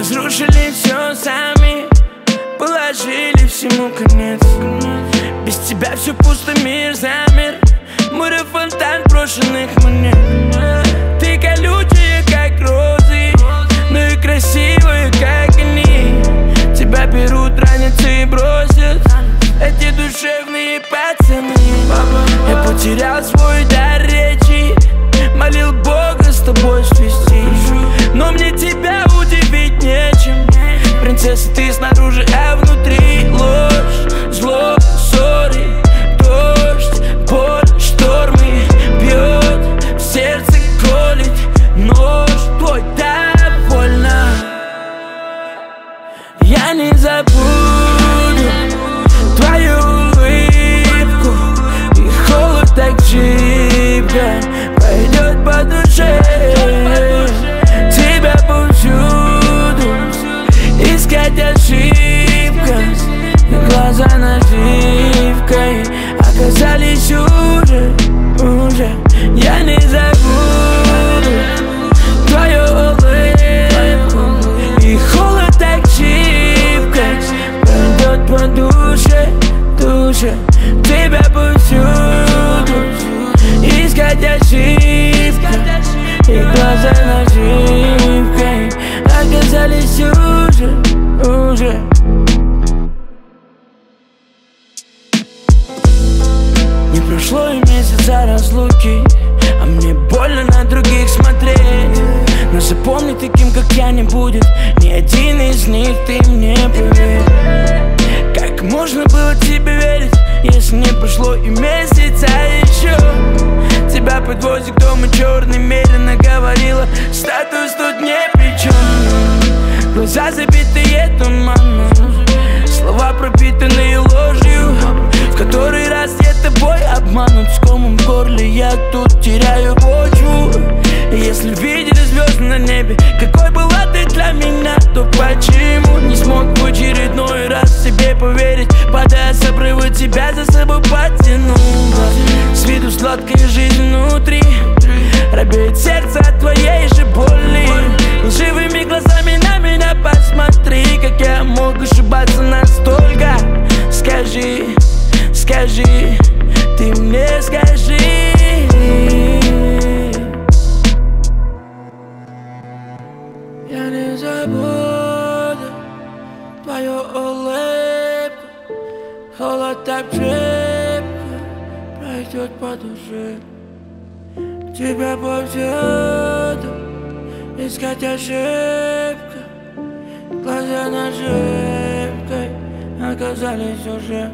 Разрушили все сами Положили всему конец. Без тебя все пусто, мир замер. Море фонтан брошенных монет прошло и месяца разлуки А мне больно на других смотреть. Но запомни, таким как я не будет Ни один из них, ты мне поверь. Как можно было тебе верить Если не прошло и месяца еще? Тебя подвозит к дому черный Меренно говорила Статус тут не при чем. Глаза забитые туманом Слова пропитанные себе поверить. Падая с обрыва тебя за собой потянул С виду сладкая жизнь внутри. Робеет сердце от твоей же боли. Лживыми глазами на меня посмотри Как я мог ошибаться настолько. Скажи, скажи, ты мне скажи. Я не забуду твою улыбку Холод так крепко пройдет по душе. Тебя повсюду искать ошибка. Глаза наживкой оказались уже